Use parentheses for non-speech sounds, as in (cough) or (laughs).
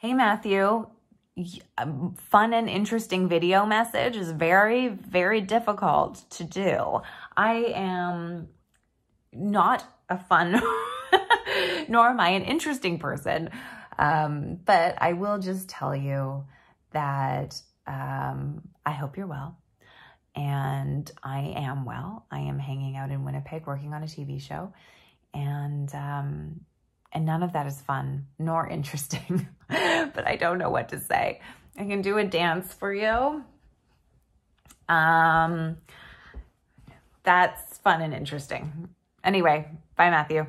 hey, Matthew, um, fun and interesting video message is very, very difficult to do. I am not a fun, (laughs) nor am I an interesting person. Um, but I will just tell you that um, I hope you're well. And I am well. I am hanging out in Winnipeg working on a TV show. And um, and none of that is fun nor (laughs) interesting, but I don't know what to say. I can do a dance for you. Um, that's fun and interesting. Anyway, bye, Matthew.